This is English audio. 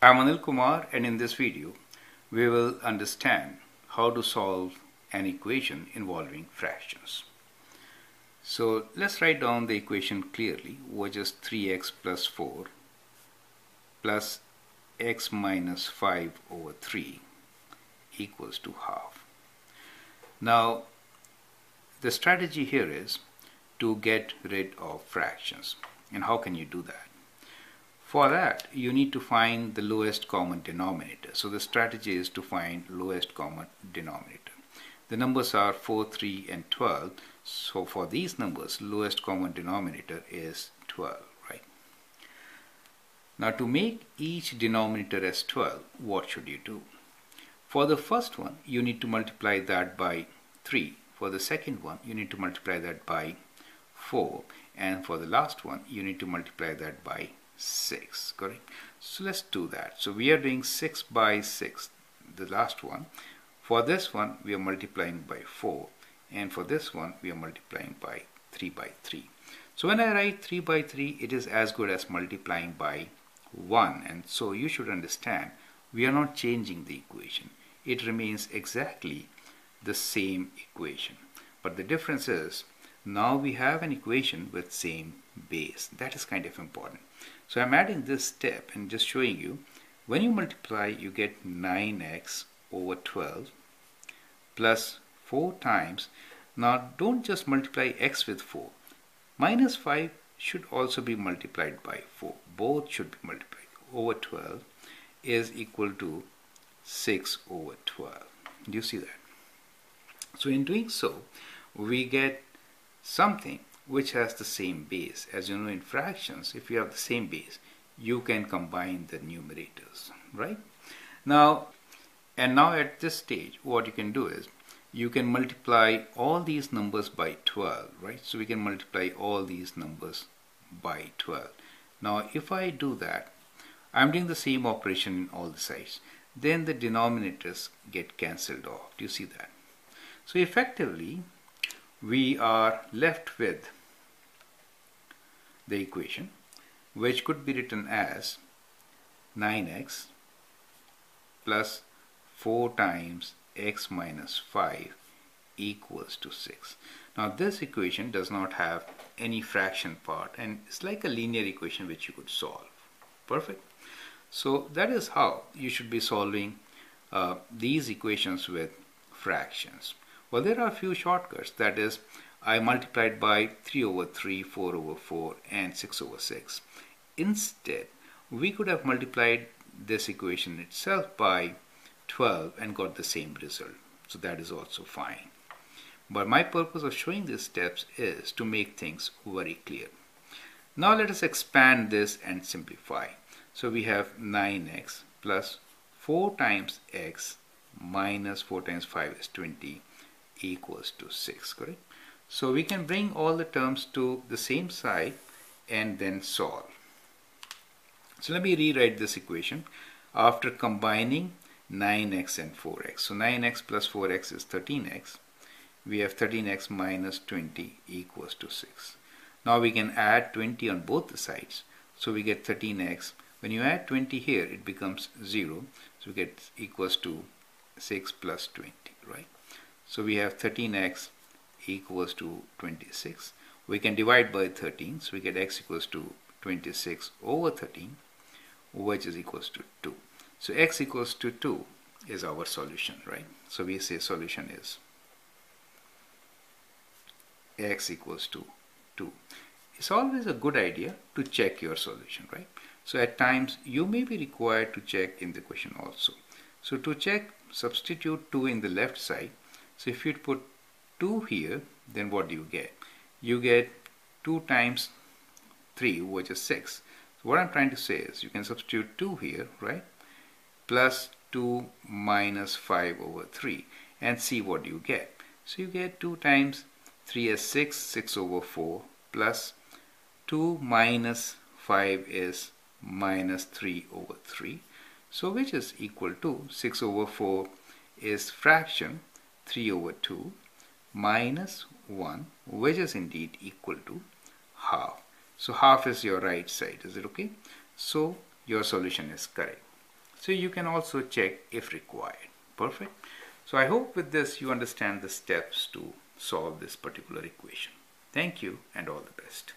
I'm Anil Kumar and in this video we will understand how to solve an equation involving fractions. So let's write down the equation clearly which is 3x plus 4 plus x minus 5 over 3 equals to half. Now the strategy here is to get rid of fractions and how can you do that? For that, you need to find the lowest common denominator. So the strategy is to find lowest common denominator. The numbers are 4, 3 and 12. So for these numbers, lowest common denominator is 12, right? Now to make each denominator as 12, what should you do? For the first one, you need to multiply that by 3. For the second one, you need to multiply that by 4. And for the last one, you need to multiply that by 6 correct? So let's do that. So we are doing 6 by 6 the last one. For this one we are multiplying by 4 and for this one we are multiplying by 3 by 3 so when I write 3 by 3 it is as good as multiplying by 1 and so you should understand we are not changing the equation. It remains exactly the same equation. But the difference is now we have an equation with same base. That is kind of important. So I'm adding this step and just showing you. When you multiply you get 9x over 12 plus 4 times. Now don't just multiply x with 4 minus 5 should also be multiplied by 4 both should be multiplied. Over 12 is equal to 6 over 12 do you see that? So in doing so we get something which has the same base. As you know in fractions, if you have the same base, you can combine the numerators, right? Now, and now at this stage, what you can do is, you can multiply all these numbers by 12, right? So we can multiply all these numbers by 12. Now, if I do that, I'm doing the same operation in all the sides. Then the denominators get cancelled off. Do you see that? So effectively, we are left with the equation which could be written as 9x plus 4 times x minus 5 equals to 6. Now this equation does not have any fraction part and it's like a linear equation which you could solve. Perfect. So that is how you should be solving uh, these equations with fractions. Well there are a few shortcuts that is I multiplied by 3 over 3, 4 over 4 and 6 over 6. Instead, we could have multiplied this equation itself by 12 and got the same result. So that is also fine. But my purpose of showing these steps is to make things very clear. Now let us expand this and simplify. So we have 9x plus 4 times x minus 4 times 5 is 20 equals to 6, correct? So we can bring all the terms to the same side and then solve. So let me rewrite this equation after combining 9x and 4x. So 9x plus 4x is 13x. We have 13x minus 20 equals to 6. Now we can add 20 on both the sides. So we get 13x. When you add 20 here, it becomes 0. So we get equals to 6 plus 20, right? So we have 13x equals to 26. We can divide by 13, so we get x equals to 26 over 13, which is equals to 2. So x equals to 2 is our solution, right? So we say solution is x equals to 2. It's always a good idea to check your solution, right? So at times you may be required to check in the question also. So to check, substitute 2 in the left side. So if you put 2 here, then what do you get? You get 2 times 3, which is 6. So what I'm trying to say is you can substitute 2 here, right? Plus 2 minus 5 over 3 and see what do you get. So you get 2 times 3 is 6, 6 over 4 plus 2 minus 5 is minus 3 over 3. So which is equal to 6 over 4 is fraction 3 over 2 minus 1 which is indeed equal to half. So half is your right side is it okay? So your solution is correct. So you can also check if required. Perfect. So I hope with this you understand the steps to solve this particular equation. Thank you and all the best.